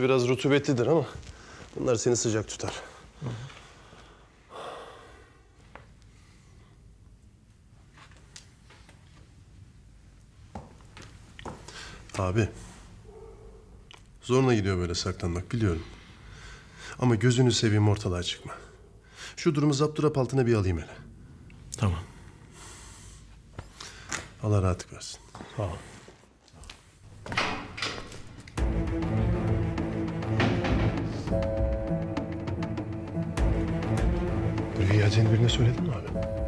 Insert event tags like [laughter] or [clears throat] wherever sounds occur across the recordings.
Burası biraz rutubetlidir ama bunlar seni sıcak tutar. Abi. Zoruna gidiyor böyle saklanmak biliyorum. Ama gözünü seveyim ortalığa çıkma. Şu durumu zapturap altına bir alayım hele. Tamam. Allah rahatlık versin. Sağ birine söyledin mi abi?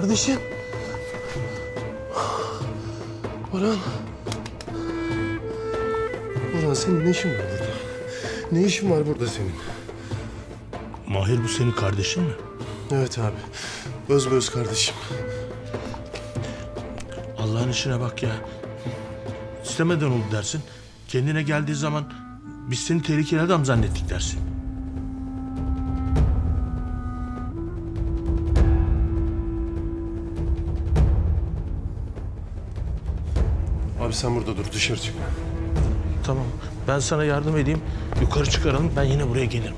Kardeşim. Orhan. Orhan senin ne işin var burada? Ne işin var burada senin? Mahir bu senin kardeşin mi? Evet abi. Öz öz kardeşim. Allah'ın işine bak ya. İstemeden oldu dersin. Kendine geldiği zaman biz seni tehlikeli adam zannettik dersin. Abi sen burada dur dışarı çıkma. Tamam. Ben sana yardım edeyim. Yukarı çıkaralım. Ben yine buraya gelirim.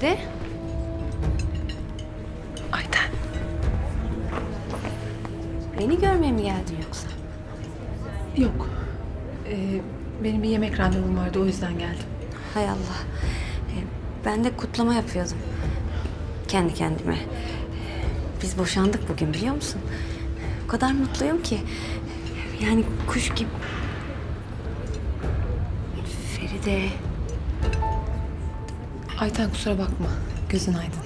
Feride? Ayten. Beni görmeye mi geldin yoksa? Yok. Ee, benim bir yemek randevum vardı o yüzden geldim. Hay Allah. Ee, Ben de kutlama yapıyordum. Kendi kendime. Biz boşandık bugün biliyor musun? O kadar mutluyum ki. Yani kuş gibi. Feride. Ayten kusura bakma. Gözün aydın.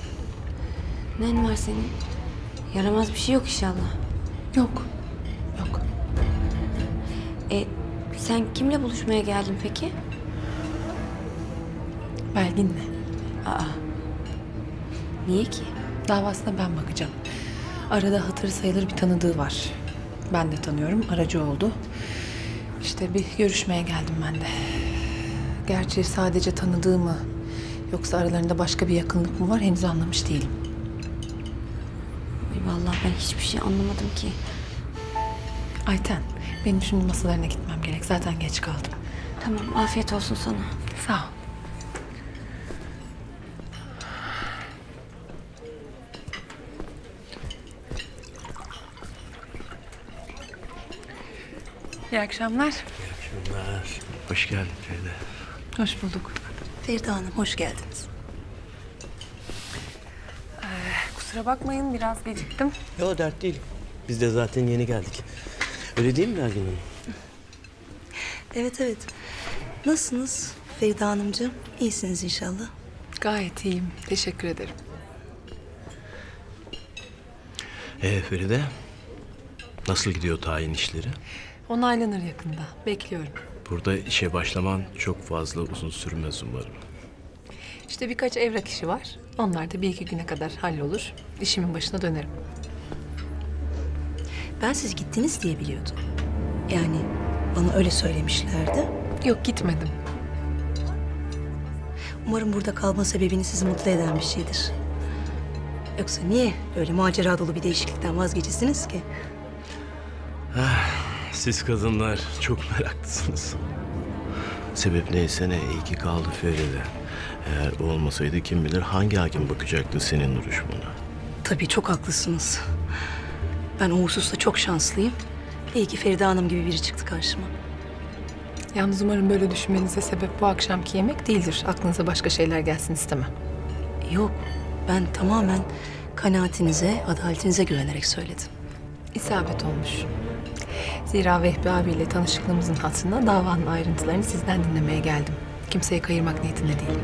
Nen var senin? Yaramaz bir şey yok inşallah. Yok. Yok. E, sen kimle buluşmaya geldin peki? Belgin'le. Aa. Niye ki? Davasına ben bakacağım. Arada hatırı sayılır bir tanıdığı var. Ben de tanıyorum. Aracı oldu. İşte bir görüşmeye geldim ben de. Gerçi sadece tanıdığı mı yoksa aralarında başka bir yakınlık mı var henüz anlamış değilim. Ay vallahi ben hiçbir şey anlamadım ki. Ayten, benim şimdi masalarına gitmem gerek. Zaten geç kaldım. Tamam afiyet olsun sana. Sağ ol. İyi akşamlar. Günler. Hoş geldin Feride. Hoş bulduk. Feride Hanım hoş geldiniz. Kusura bakmayın biraz geciktim. Yok dert değil. Biz de zaten yeni geldik. Öyle değil mi Belgin Hanım? Evet evet. Nasılsınız Feride Hanımcığım? İyisiniz inşallah. Gayet iyiyim. Teşekkür ederim. Ee Feride, nasıl gidiyor tayin işleri? Onaylanır yakında. Bekliyorum. Burada işe başlaman çok fazla uzun sürmez umarım. İşte birkaç evrak işi var. Onlar da bir iki güne kadar hallolur. İşimin başına dönerim. Ben siz gittiniz diye biliyordum. Yani bana öyle söylemişlerdi. Yok gitmedim. Umarım burada kalma sebebini sizi mutlu eden bir şeydir. Yoksa niye öyle macera dolu bir değişiklikten vazgeçesiniz ki? Siz kadınlar çok meraklısınız. Sebep neyse ne iyi ki kaldı Feride. Eğer o olmasaydı kim bilir hangi hakim bakacaktı senin duruşmana. Tabii çok haklısınız. Ben o hususta çok şanslıyım. İyi ki Feride Hanım gibi biri çıktı karşıma. Yalnız umarım böyle düşünmenize sebep bu akşamki yemek değildir. Aklınıza başka şeyler gelsin istemem. Yok, ben tamamen kanaatinize, adaletinize güvenerek söyledim. İsabet olmuş. Zira Vehbi abiyle tanışıklığımızın hatırına davanın ayrıntılarını sizden dinlemeye geldim. Kimseye kayırmak niyetinde değilim.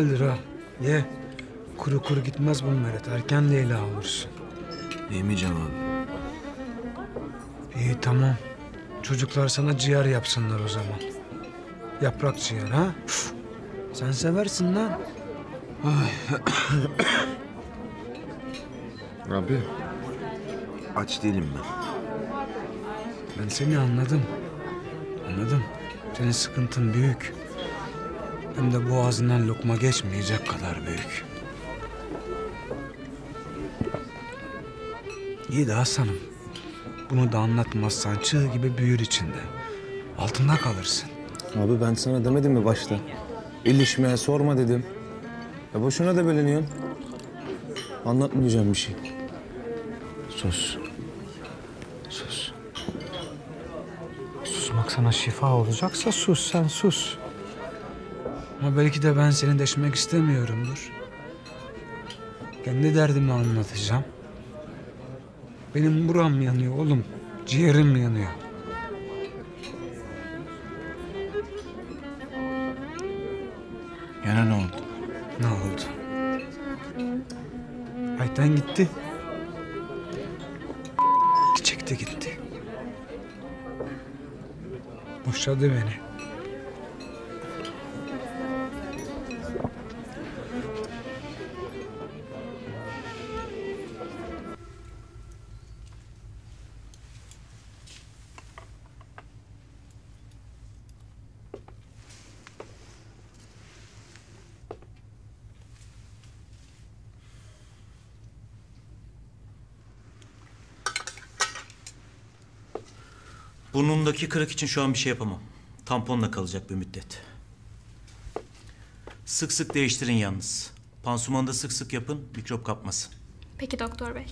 Güzeldir ha. Ye. Kuru kuru gitmez bu meret. Erken Leyla olursun. Yemeyeceğim abi. İyi tamam. Çocuklar sana ciğer yapsınlar o zaman. Yaprak ciğer ha? Üf. Sen seversin lan. Abi. Aç değilim ben. Ben seni anladım. Anladım. Senin sıkıntın büyük. Hem de boğazından lokma geçmeyecek kadar büyük. İyi de Hasan'ım. Bunu da anlatmazsan çığ gibi büyür içinde. Altında kalırsın. Abi ben sana demedim mi başta? İlişmeye sorma dedim. Ya boşuna da bölünüyorsun. Anlatmayacağım bir şey. Sus. Sus. Susmak sana şifa olacaksa sus sen sus. Ama belki de ben seni deşmek istemiyorumdur. Kendi derdimi anlatacağım. Benim buram yanıyor oğlum. Ciğerim yanıyor. Gene ne oldu? Ne oldu? Ayten gitti. Çekti gitti. Boşadı beni. Burnundaki kırık için şu an bir şey yapamam. Tamponla kalacak bir müddet. Sık sık değiştirin yalnız. Pansumanı da sık sık yapın, mikrop kapmasın. Peki doktor bey.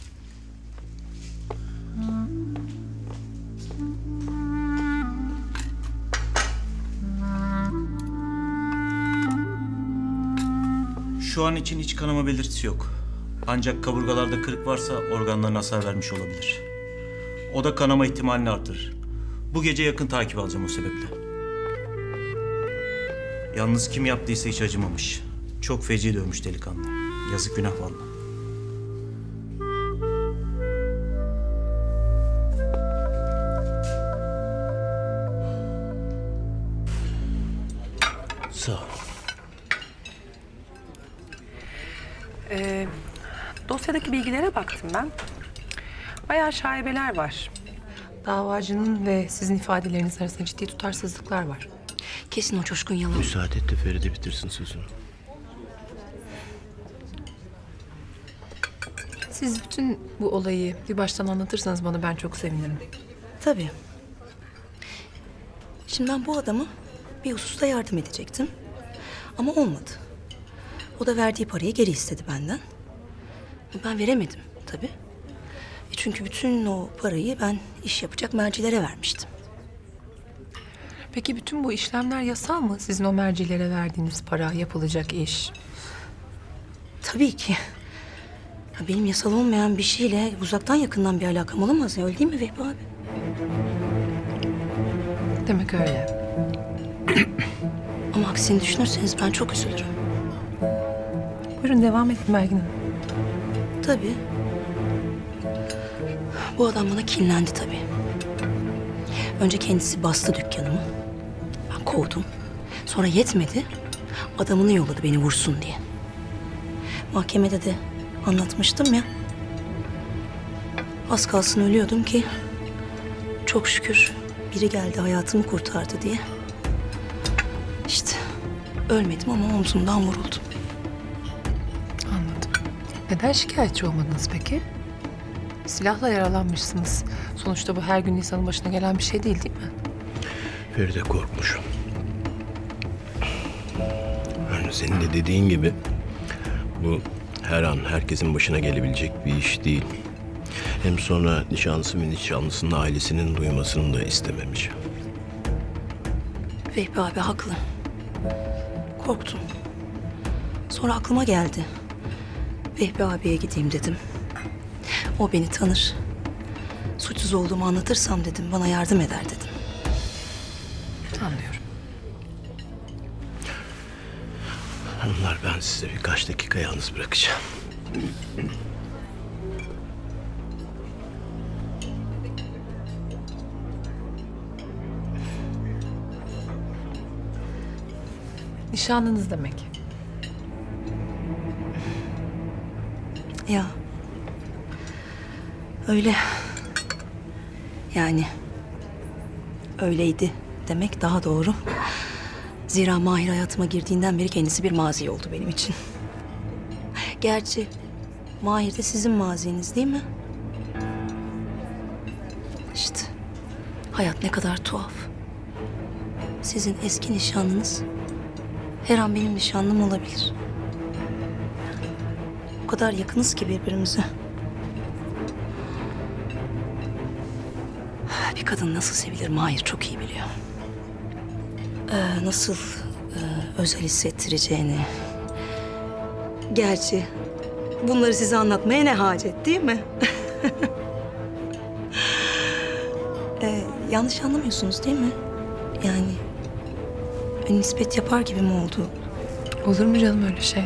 Şu an için iç kanama belirtisi yok. Ancak kaburgalarda kırık varsa organlarına hasar vermiş olabilir. O da kanama ihtimalini artırır. Bu gece yakın takip alacağım o sebeple. Yalnız kim yaptıysa hiç acımamış. Çok feci dövmüş delikanlı. Yazık günah vallahi. Sağ ol. Ee, dosyadaki bilgilere baktım ben. Bayağı şaibeler var. Davacının ve sizin ifadeleriniz arasında ciddi tutarsızlıklar var. Kesin o coşkun yalan. Müsaade et de Feride bitirsin sözünü. Siz bütün bu olayı bir baştan anlatırsanız bana ben çok sevinirim. Tabii. Şimdi ben bu adama bir hususta yardım edecektim. Ama olmadı. O da verdiği parayı geri istedi benden. Ben veremedim tabii. Çünkü bütün o parayı ben iş yapacak mercilere vermiştim. Peki bütün bu işlemler yasal mı? Sizin o mercilere verdiğiniz para, yapılacak iş. Tabii ki. Ya benim yasal olmayan bir şeyle uzaktan yakından bir alakam olamaz ya öyle değil mi Vehbi abi? Demek öyle. [clears throat] Ama aksini düşünürseniz ben çok üzülürüm. Buyurun devam edin Belgin Hanım. Tabii. Bu adam bana kinlendi tabii. Önce kendisi bastı dükkanımı. Ben kovdum. Sonra yetmedi. Adamını yolladı beni vursun diye. Mahkemede de anlatmıştım ya. Az kalsın ölüyordum ki çok şükür biri geldi hayatımı kurtardı diye. İşte ölmedim ama omzumdan vuruldum. Anladım. Neden şikayetçi olmadınız peki? Silahla yaralanmışsınız. Sonuçta bu her gün insanın başına gelen bir şey değil değil mi? Feride korkmuş. Yani senin de dediğin gibi bu her an herkesin başına gelebilecek bir iş değil. Hem sonra nişanlısı ve nişanlısının ailesinin duymasını da istememiş. Vehbi abi haklı. Korktum. Sonra aklıma geldi. Vehbi abiye gideyim dedim. O beni tanır. Suçsuz olduğumu anlatırsam dedim bana yardım eder dedim. Anlıyorum. Hanımlar ben size birkaç dakika yalnız bırakacağım. Nişanlınız demek. Ya. Öyle. Yani. Öyleydi demek daha doğru. Zira Mahir hayatıma girdiğinden beri kendisi bir mazi oldu benim için. Gerçi Mahir de sizin maziniz değil mi? İşte hayat ne kadar tuhaf. Sizin eski nişanlınız her an benim nişanlım olabilir. O kadar yakınız ki birbirimize. Bir kadın nasıl sevilir Mahir çok iyi biliyor. Ee, nasıl e, özel hissettireceğini. Gerçi bunları size anlatmaya ne hacet değil mi? [laughs] Ee, yanlış anlamıyorsunuz değil mi? Yani bir nispet yapar gibi mi oldu? Olur mu canım öyle şey?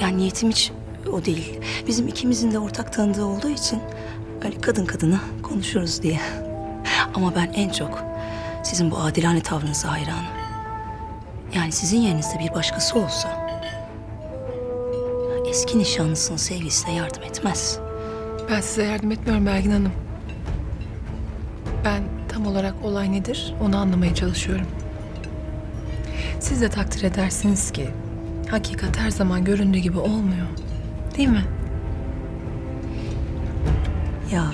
Yani niyetim hiç o değil. Bizim ikimizin de ortak tanıdığı olduğu için öyle kadın kadına konuşuruz diye. Ama ben en çok sizin bu adilane tavrınıza hayranım. Yani sizin yerinizde bir başkası olsa eski nişanlısının sevgisine yardım etmez. Ben size yardım etmiyorum Belgin Hanım. Ben tam olarak olay nedir onu anlamaya çalışıyorum. Siz de takdir edersiniz ki hakikat her zaman göründüğü gibi olmuyor. Değil mi? Ya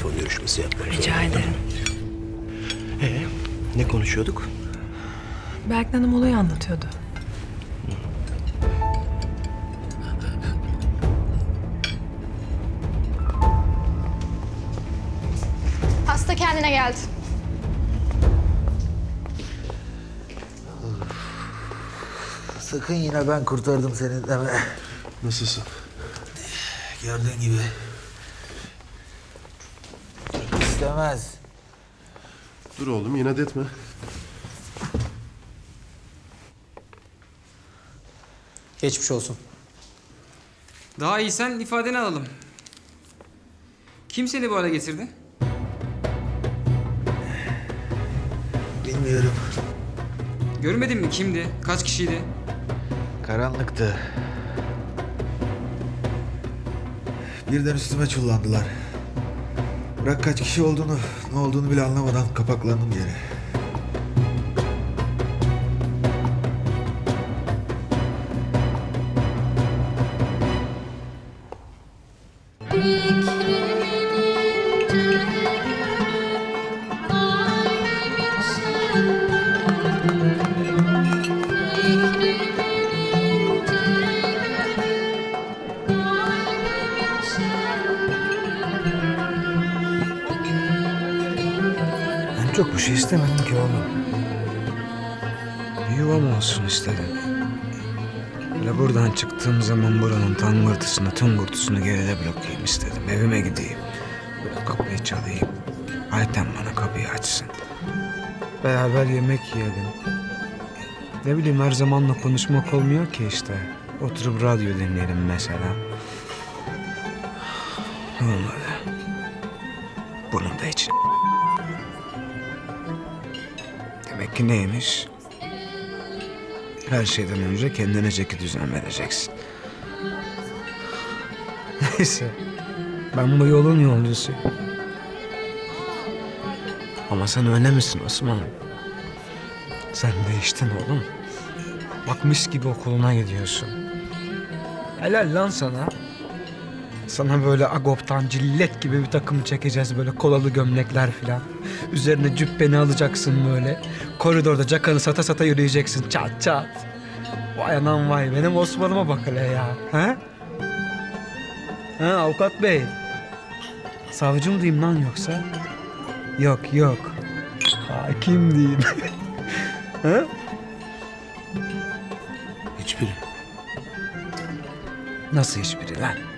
telefon görüşmesi yapmak Rica ederim. Ee, ne konuşuyorduk? Belgin Hanım olayı anlatıyordu. Hasta kendine geldi. Sakın yine ben kurtardım seni deme. Nasılsın? Gördüğün gibi. İstemez. Dur oğlum yine de etme. Geçmiş olsun. Daha iyi sen ifadeni alalım. Kim seni bu hale getirdi? Bilmiyorum. Görmedin mi kimdi? Kaç kişiydi? Karanlıktı. Birden üstüme çullandılar. Bırak kaç kişi olduğunu, ne olduğunu bile anlamadan kapaklandım yere. İstemedim ki oğlum. Bir yuvam olsun istedim. Böyle buradan çıktığım zaman buranın tangırtısını, tıngırtısını geride bırakayım istedim. Evime gideyim. Böyle kapıyı çalayım. Ayten bana kapıyı açsın. Beraber yemek yiyelim. Ne bileyim her zamanla konuşmak olmuyor ki işte. Oturup radyo dinleyelim mesela. Olmadı. Ki neymiş? Her şeyden önce kendine çeki düzen vereceksin. [laughs] Neyse. Ben bu yolun yolcusuyum. Ama sen öyle misin Osman? Sen değiştin oğlum. Bak mis gibi okuluna gidiyorsun. Helal lan sana. Sana böyle agoptan cillet gibi bir takım çekeceğiz böyle kolalı gömlekler filan. Üzerine cübbeni alacaksın böyle. Koridorda cakanı sata sata yürüyeceksin çat çat. Vay anam vay benim Osman'ıma bak hele ya. Ha? Ha avukat bey. Savcı mı diyeyim lan yoksa? Yok yok. Hakim diyeyim. [laughs] ha? Hiçbiri. Nasıl hiçbiri lan?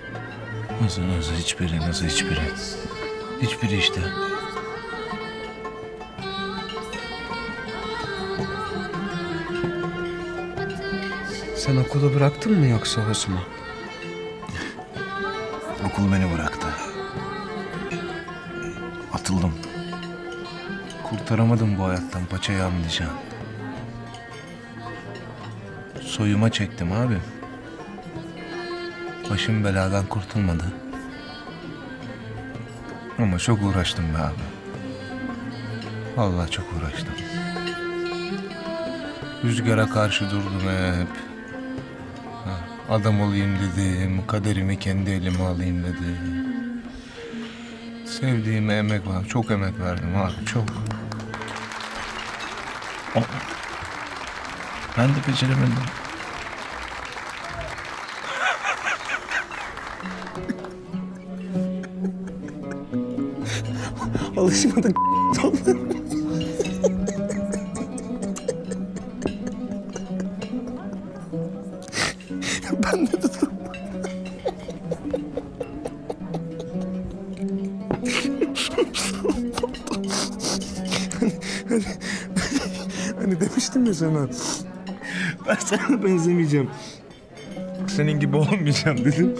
Nasıl nasıl hiçbiri nasıl hiçbiri. Hiçbiri işte. Sen okulu bıraktın mı yoksa Osman? [laughs] Okul beni bıraktı. Atıldım. Kurtaramadım bu hayattan paçayı anlayacağım. Soyuma çektim abi. Başım beladan kurtulmadı. Ama çok uğraştım be abi. Vallahi çok uğraştım. Rüzgara karşı durdum hep. Adam olayım dedim, kaderimi kendi elime alayım dedim. Sevdiğime emek var, çok emek verdim abi, çok. Ben de beceremedim. Alışmadık. ben de tuttum. Hani, hani demiştim ya sana. Ben sana benzemeyeceğim. Senin gibi olmayacağım dedim.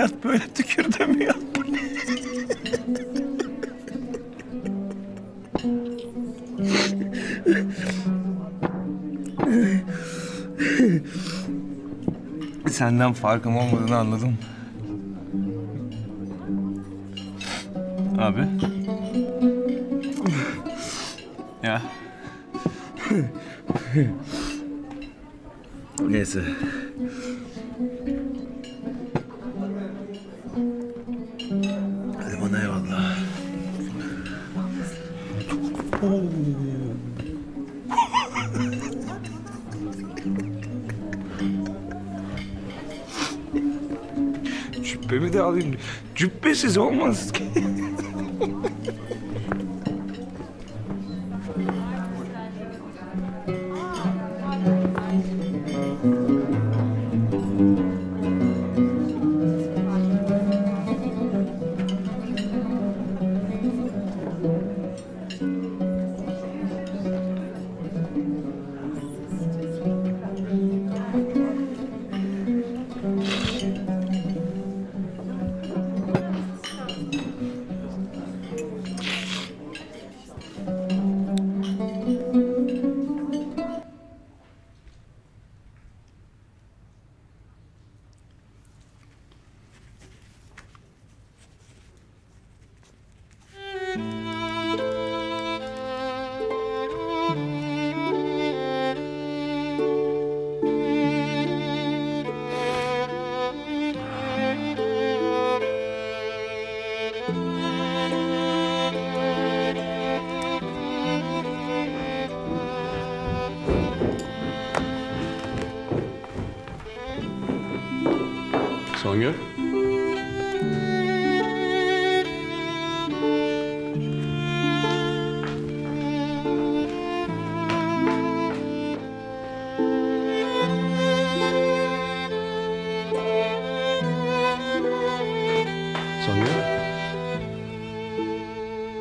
Hayat, böyle tükür demiyor. Senden farkım olmadığını anladım. Abi. ya. Neyse. Cübbesiz olmaz ki.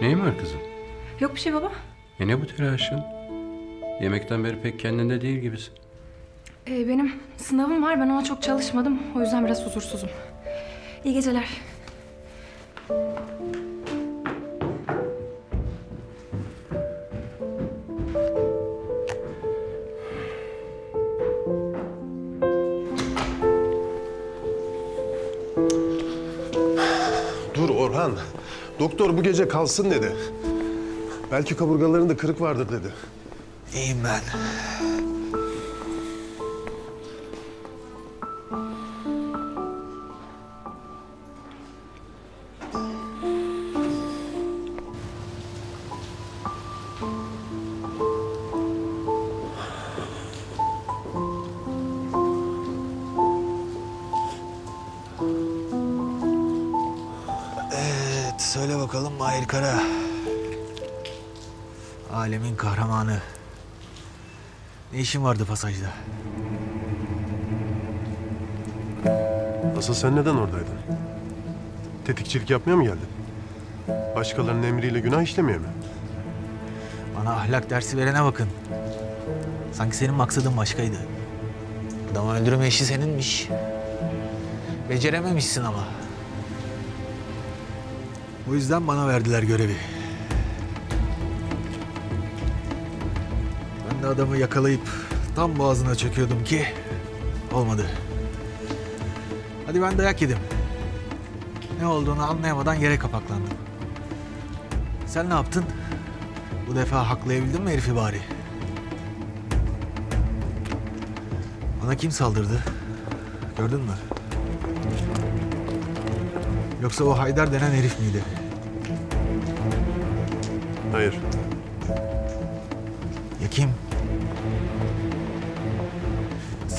Neyin var kızım? Yok bir şey baba. E ne bu telaşın? Yemekten beri pek kendinde değil gibisin. Ee, benim sınavım var. Ben ona çok çalışmadım. O yüzden biraz huzursuzum. İyi geceler. Doktor bu gece kalsın dedi. Belki kaburgalarında kırık vardır dedi. İyiyim ben. Ne işin vardı pasajda? Asıl sen neden oradaydın? Tetikçilik yapmaya mı geldin? Başkalarının emriyle günah işlemeye mi? Bana ahlak dersi verene bakın. Sanki senin maksadın başkaydı. Adamı öldürme işi seninmiş. Becerememişsin ama. O yüzden bana verdiler görevi. Adamı yakalayıp tam boğazına çöküyordum ki olmadı. Hadi ben dayak yedim. Ne olduğunu anlayamadan yere kapaklandım. Sen ne yaptın? Bu defa haklayabildin mi herifi bari? Bana kim saldırdı? Gördün mü? Yoksa o Haydar denen herif miydi? Hayır. Ya kim?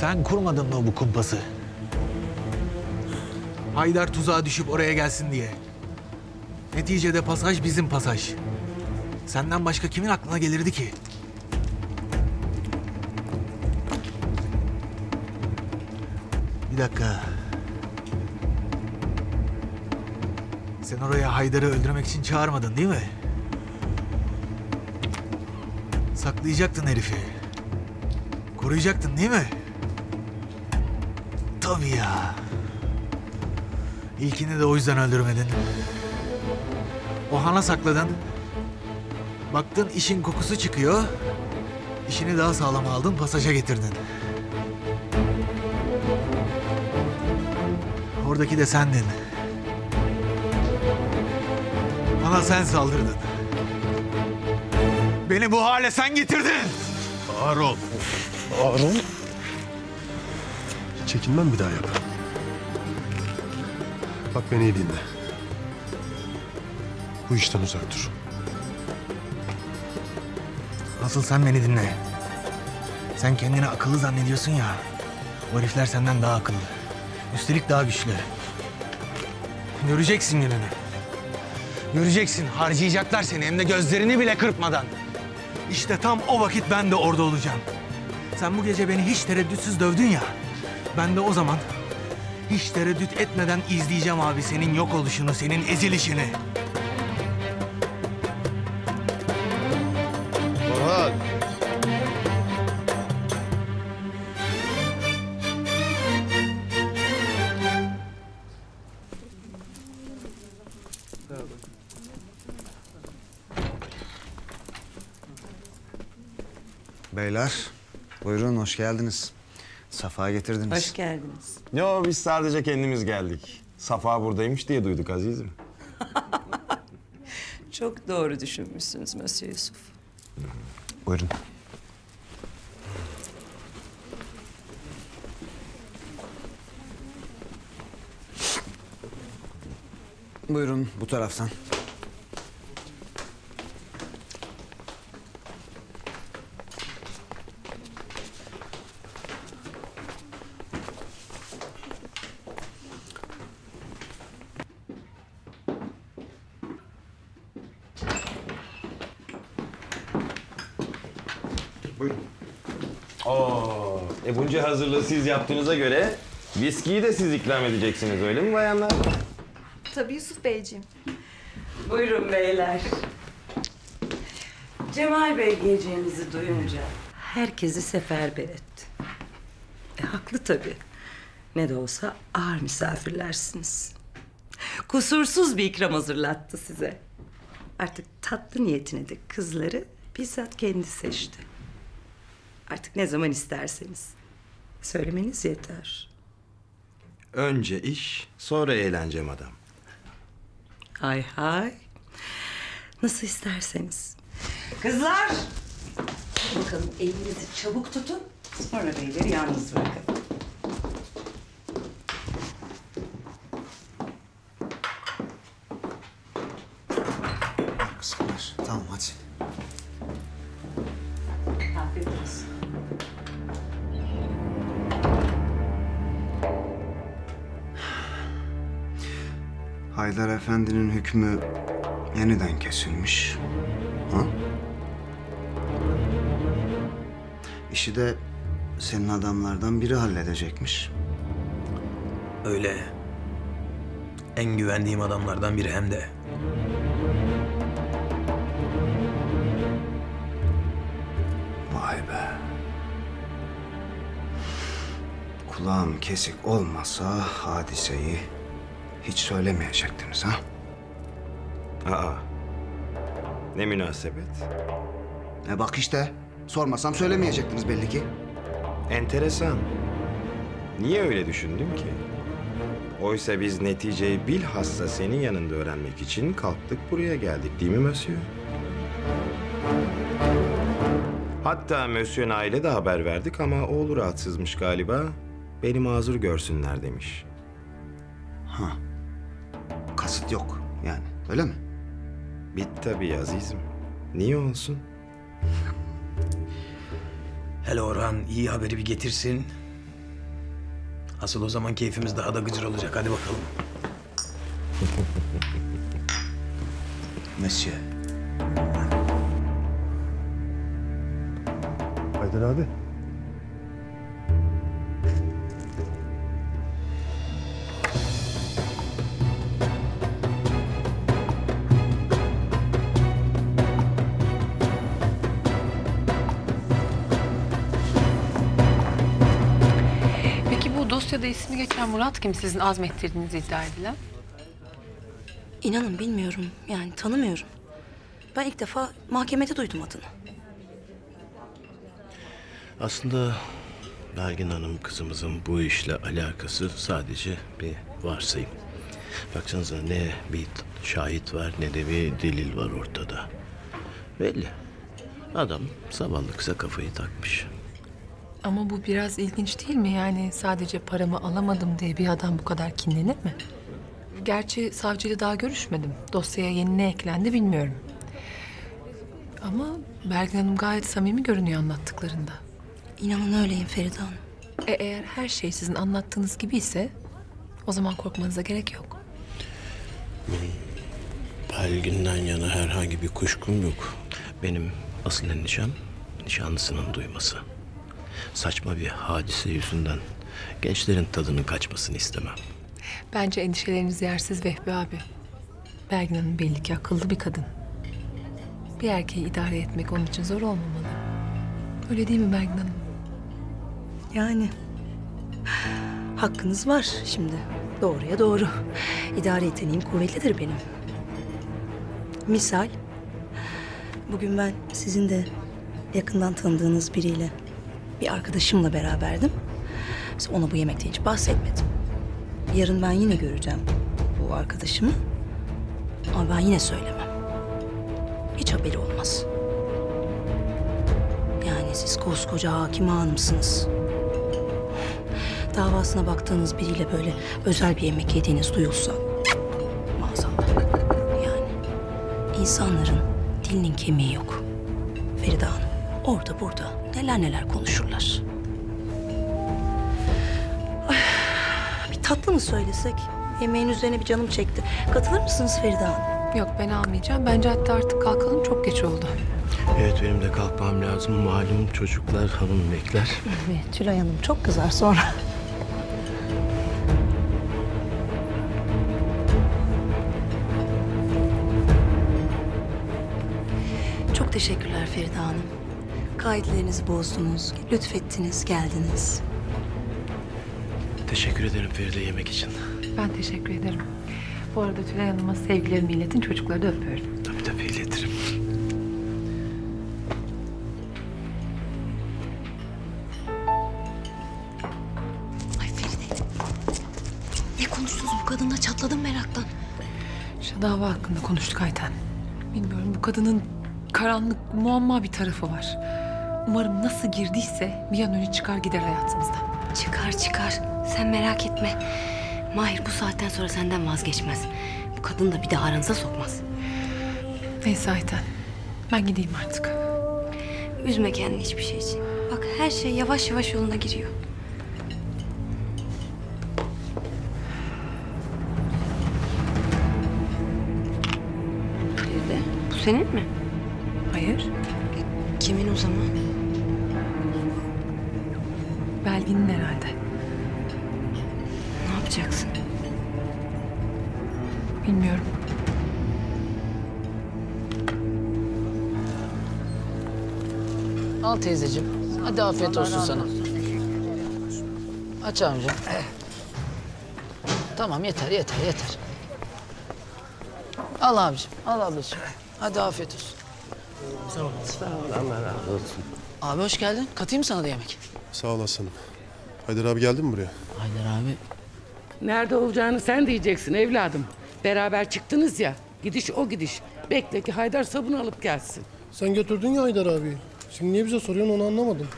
Sen kurmadın mı bu kumpası? Haydar tuzağa düşüp oraya gelsin diye. Neticede pasaj bizim pasaj. Senden başka kimin aklına gelirdi ki? Bir dakika. Sen oraya Haydar'ı öldürmek için çağırmadın değil mi? Saklayacaktın herifi. Koruyacaktın değil mi? Tabii ya. İlkini de o yüzden öldürmedin. Ohan'a sakladın. Baktın işin kokusu çıkıyor. İşini daha sağlam aldın, pasaja getirdin. Oradaki de sendin. Bana sen saldırdın. Beni bu hale sen getirdin. Ağır ol. Ağır ol. Çekinmem bir daha yap. Bak beni iyi dinle. Bu işten uzak dur. Asıl sen beni dinle. Sen kendini akıllı zannediyorsun ya. O herifler senden daha akıllı. Üstelik daha güçlü. Göreceksin gününü. Göreceksin harcayacaklar seni hem de gözlerini bile kırpmadan. İşte tam o vakit ben de orada olacağım. Sen bu gece beni hiç tereddütsüz dövdün ya. Ben de o zaman hiç tereddüt etmeden izleyeceğim abi senin yok oluşunu, senin ezilişini. Orhan. Beyler, buyurun hoş geldiniz. Safa getirdiniz. Hoş geldiniz. Yo biz sadece kendimiz geldik. Safa buradaymış diye duyduk azizim. [laughs] Çok doğru düşünmüşsünüz Monsieur Yusuf. Buyurun. Buyurun bu taraftan. Buyurun. Oo, e bunca hazırlığı siz yaptığınıza göre viskiyi de siz ikram edeceksiniz öyle mi bayanlar? Tabii Yusuf Beyciğim. Buyurun beyler. Cemal Bey geleceğinizi duyunca herkesi seferber etti. E, haklı tabii. Ne de olsa ağır misafirlersiniz. Kusursuz bir ikram hazırlattı size. Artık tatlı niyetine de kızları bizzat kendi seçti. Artık ne zaman isterseniz söylemeniz yeter. Önce iş, sonra eğlence madam. Hay hay. Nasıl isterseniz. Kızlar. Bakalım elinizi çabuk tutun. Sonra beyleri yalnız bırakın. Haydar Efendi'nin hükmü yeniden kesilmiş. Ha? İşi de senin adamlardan biri halledecekmiş. Öyle. En güvendiğim adamlardan biri hem de. Kulağım kesik olmasa hadiseyi hiç söylemeyecektiniz ha? Aa, ne münasebet. E bak işte sormasam söylemeyecektiniz belli ki. Enteresan. Niye öyle düşündün ki? Oysa biz neticeyi bilhassa senin yanında öğrenmek için kalktık buraya geldik değil mi Monsieur? Hatta Monsieur Nail'e de haber verdik ama oğlu rahatsızmış galiba. Beni mazur görsünler demiş. Ha. Kasıt yok yani öyle mi? Bit tabii azizim. Niye olsun? Hele Orhan iyi haberi bir getirsin. Asıl o zaman keyfimiz daha da gıcır olacak. Hadi bakalım. Monsieur. Haydar abi. Dosyada ismi geçen Murat kim sizin azmettirdiğinizi iddia edilen? İnanın bilmiyorum yani tanımıyorum. Ben ilk defa mahkemede duydum adını. Aslında Belgin Hanım kızımızın bu işle alakası sadece bir varsayım. Baksanıza ne bir şahit var ne de bir delil var ortada. Belli. Adam zavallı kıza kafayı takmış. Ama bu biraz ilginç değil mi? Yani sadece paramı alamadım diye bir adam bu kadar kinlenir mi? Gerçi savcıyla daha görüşmedim. Dosyaya yeni ne eklendi bilmiyorum. Ama Belgin Hanım gayet samimi görünüyor anlattıklarında. İnanın öyleyim Feride Hanım. E, eğer her şey sizin anlattığınız gibi ise o zaman korkmanıza gerek yok. Belgin'den yana herhangi bir kuşkum yok. Benim asıl endişem nişanlısının duyması. Saçma bir hadise yüzünden gençlerin tadının kaçmasını istemem. Bence endişeleriniz yersiz Vehbi abi. Belgin Hanım belli ki akıllı bir kadın. Bir erkeği idare etmek onun için zor olmamalı. Öyle değil mi Belgin Hanım? Yani hakkınız var şimdi. Doğruya doğru. İdare yeteneğim kuvvetlidir benim. Misal bugün ben sizin de yakından tanıdığınız biriyle bir arkadaşımla beraberdim. Mesela ona bu yemekte hiç bahsetmedim. Yarın ben yine göreceğim bu arkadaşımı. Ama ben yine söylemem. Hiç haberi olmaz. Yani siz koskoca hakim hanımsınız. Davasına baktığınız biriyle böyle özel bir yemek yediğiniz duyulsa... Maazallah. Yani insanların dilinin kemiği yok. Feride Hanım orada burada neler neler konuşurlar. Ay, bir tatlı mı söylesek? Yemeğin üzerine bir canım çekti. Katılır mısınız Feride Hanım? Yok ben almayacağım. Bence hatta artık kalkalım çok geç oldu. Evet benim de kalkmam lazım. Malum çocuklar hanım bekler. Evet, Tülay Hanım çok kızar sonra. Kaidelerinizi bozdunuz, lütfettiniz, geldiniz. Teşekkür ederim Feride yemek için. Ben teşekkür ederim. Bu arada Tülay Hanım'a sevgilerimi iletin. Çocukları da öpüyorum. Tabii tabii iletirim. Ay Feride. Ne konuştunuz bu kadınla çatladım meraktan. Şu dava hakkında konuştuk Ayten. Bilmiyorum bu kadının karanlık, muamma bir tarafı var. Umarım nasıl girdiyse bir an önce çıkar gider hayatımızdan. Çıkar çıkar. Sen merak etme. Mahir bu saatten sonra senden vazgeçmez. Bu kadını da bir daha aranıza sokmaz. Neyse Ayten. Ben gideyim artık. Üzme kendini hiçbir şey için. Bak her şey yavaş yavaş yoluna giriyor. Feride, bu senin mi? Al teyzeciğim. Hadi afiyet olsun sana. Aç amca. Tamam yeter yeter yeter. Al abiciğim al ablacığım. Hadi afiyet olsun. Sağ ol. Sağ ol. Allah razı olsun. Abi hoş geldin. Katayım sana da yemek. Sağ olasın. Haydar abi geldi mi buraya? Haydar abi. Nerede olacağını sen diyeceksin evladım. Beraber çıktınız ya. Gidiş o gidiş. Bekle ki Haydar sabunu alıp gelsin. Sen götürdün ya Haydar abi. Şimdi niye bize soruyorsun onu anlamadım.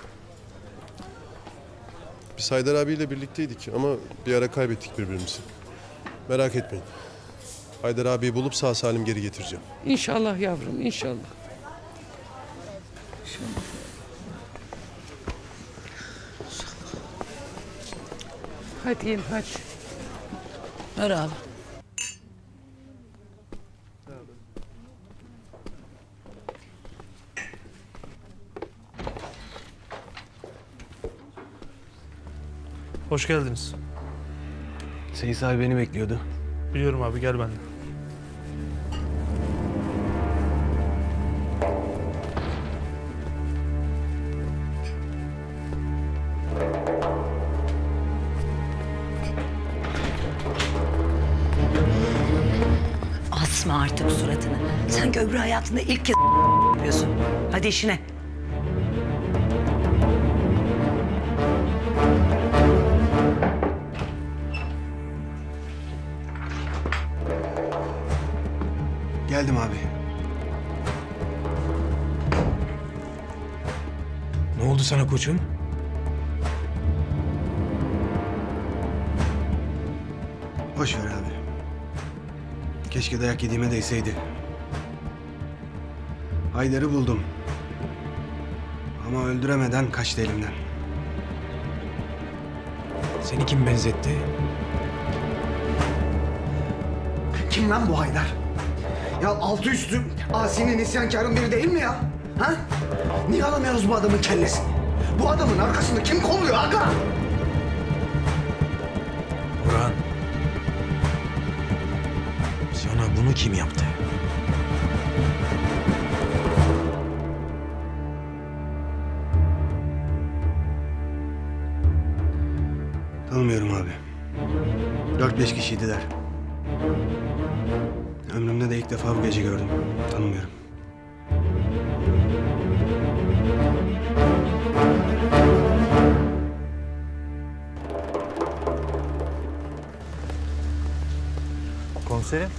Biz Haydar abiyle birlikteydik ama bir ara kaybettik birbirimizi. Merak etmeyin. Haydar abiyi bulup sağ salim geri getireceğim. İnşallah yavrum inşallah. Hadi yiyin hadi. Ver Hoş geldiniz. Seyis abi beni bekliyordu. Biliyorum abi gel benden. Asma artık suratını. Sen öbrü hayatında ilk kez [laughs] yapıyorsun. Hadi işine. Koçum? Boş ver abi. Keşke dayak yediğime değseydi. Haydar'ı buldum. Ama öldüremeden kaçtı elimden. Seni kim benzetti? Kim lan bu Haydar? Ya altı üstü Asi'nin isyankarın biri değil mi ya? Ha? Niye alamıyoruz bu adamın kellesini? Bu adamın arkasında kim kolluyor aga? Orhan. Sana bunu kim yaptı? Tanımıyorum abi. Dört beş kişiydiler. Ömrümde de ilk defa bu gece gördüm. Tanımıyorum. Komiserim.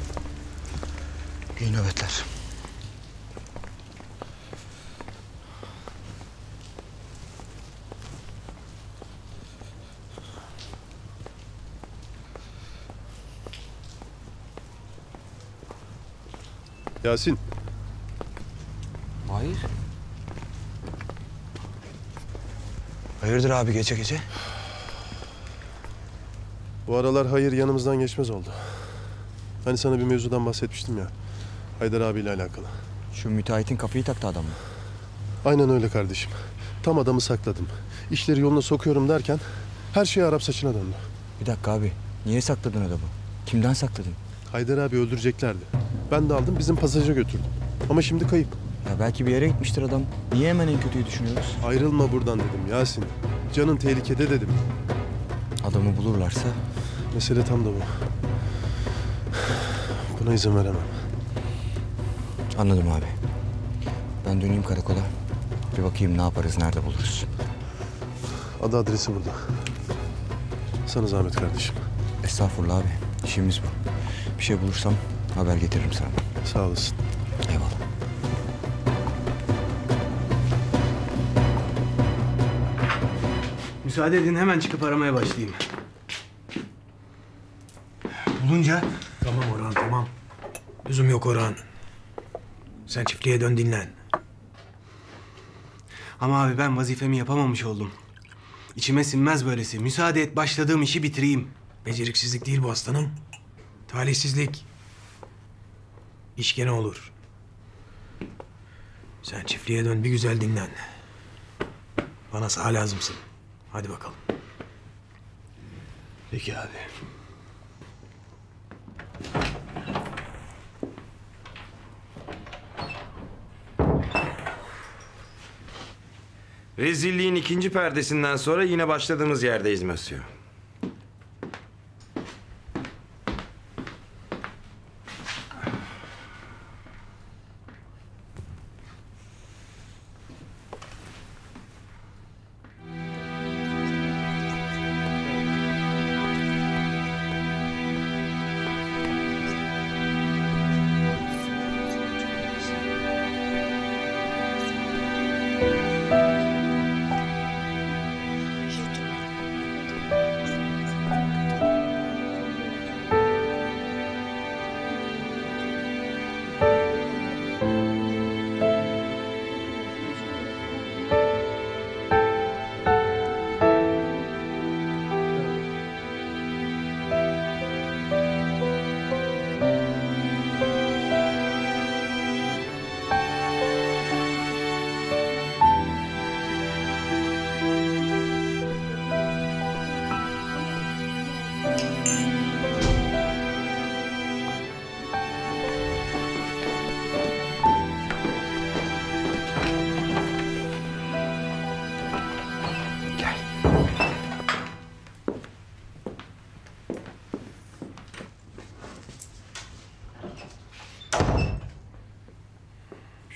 İyi nöbetler. Yasin. Hayır. Hayırdır abi gece gece? Bu aralar hayır yanımızdan geçmez oldu. Hani sana bir mevzudan bahsetmiştim ya. Haydar abiyle alakalı. Şu müteahhitin kafayı taktı adam mı? Aynen öyle kardeşim. Tam adamı sakladım. İşleri yoluna sokuyorum derken her şey Arap saçına döndü. Bir dakika abi. Niye sakladın adamı? Kimden sakladın? Haydar abi öldüreceklerdi. Ben de aldım bizim pasaja götürdüm. Ama şimdi kayıp. Ya belki bir yere gitmiştir adam. Niye hemen en kötüyü düşünüyoruz? Ayrılma buradan dedim Yasin. Canın tehlikede dedim. Adamı bulurlarsa? Mesele tam da bu. Buna izin veremem. Anladım abi. Ben döneyim karakola. Bir bakayım ne yaparız, nerede buluruz. Adı adresi burada. Sana zahmet kardeşim. Estağfurullah abi. İşimiz bu. Bir şey bulursam haber getiririm sana. Sağ olasın. Eyvallah. Müsaade edin hemen çıkıp aramaya başlayayım. Bulunca... Tamam. Lüzum yok Orhan. Sen çiftliğe dön dinlen. Ama abi ben vazifemi yapamamış oldum. İçime sinmez böylesi. Müsaade et başladığım işi bitireyim. Beceriksizlik değil bu aslanım. Talihsizlik. İş gene olur. Sen çiftliğe dön bir güzel dinlen. Bana sağ lazımsın. Hadi bakalım. Peki abi. Rezilliğin ikinci perdesinden sonra yine başladığımız yerdeyiz Mösyö.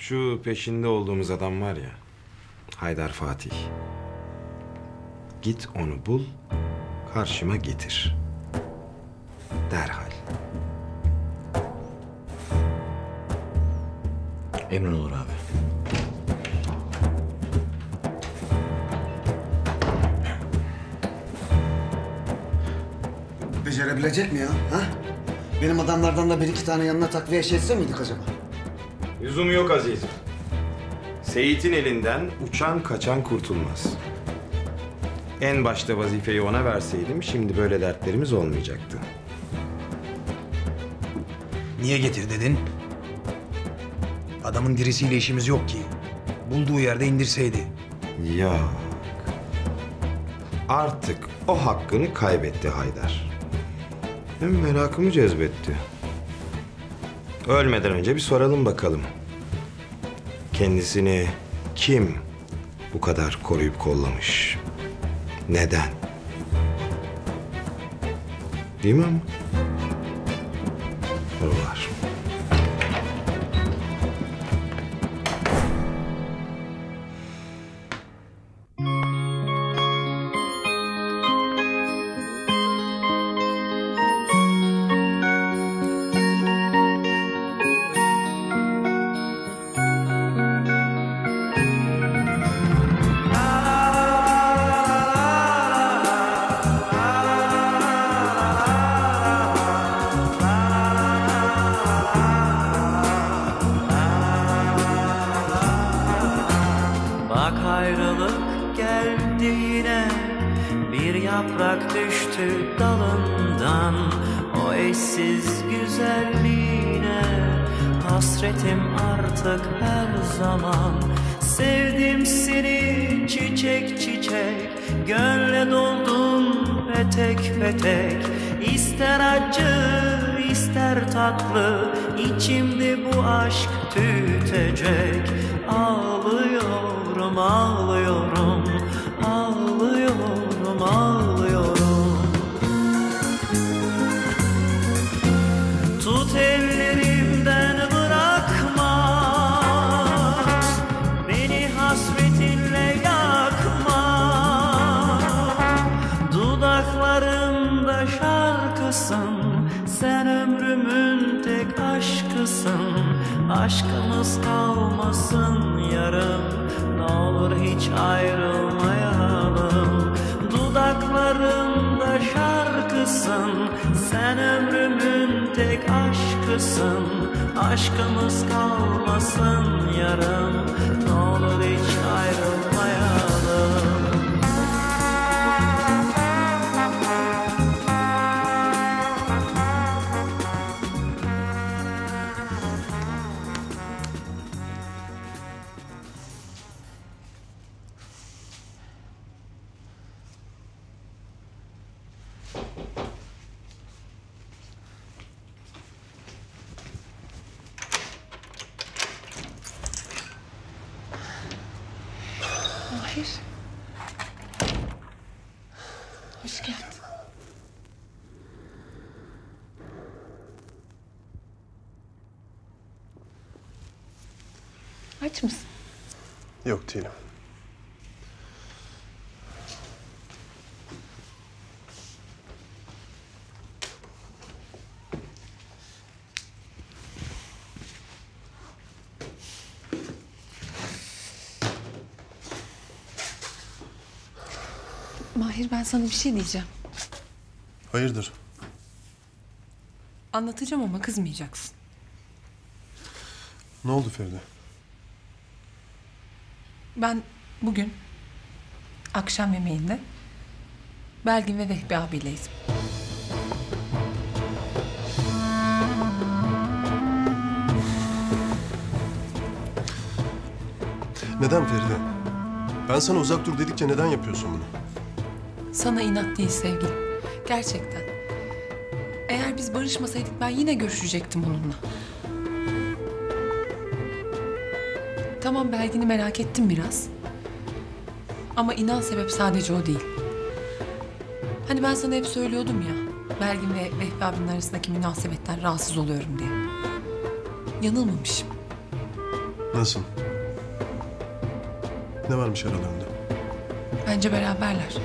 Şu peşinde olduğumuz adam var ya. Haydar Fatih. Git onu bul, karşıma getir. Derhal. Emrin olur abi. Becerebilecek mi ya? Ha? Benim adamlardan da bir iki tane yanına takviye şey etse miydik acaba? Lüzum yok azizim. Seyit'in elinden uçan kaçan kurtulmaz. En başta vazifeyi ona verseydim şimdi böyle dertlerimiz olmayacaktı. Niye getir dedin? Adamın dirisiyle işimiz yok ki. Bulduğu yerde indirseydi. Yok. Artık o hakkını kaybetti Haydar. Hem merakımı cezbetti. Ölmeden önce bir soralım bakalım. Kendisini kim bu kadar koruyup kollamış? Neden? Değil mi ama? Tatlı içimde bu aşk tütecek kalmasın yarım Ne olur hiç ayrılmayalım. Dudaklarımda şarkısın Sen ömrümün tek aşkısın. Aşkımız kalmasın yarım Ne olur hiç ayrılmayalım Mahir ben sana bir şey diyeceğim. Hayırdır? Anlatacağım ama kızmayacaksın. Ne oldu Feride? Ben bugün akşam yemeğinde Belgin ve Vehbi abiyleydim. Neden Feride? Ben sana uzak dur dedikçe neden yapıyorsun bunu? Sana inat değil sevgilim. Gerçekten. Eğer biz barışmasaydık ben yine görüşecektim onunla. Tamam Belgin'i merak ettim biraz. Ama inan sebep sadece o değil. Hani ben sana hep söylüyordum ya. Belgin ve Vehbi abimin arasındaki münasebetten rahatsız oluyorum diye. Yanılmamışım. Nasıl? Ne varmış aralarında? Bence beraberler.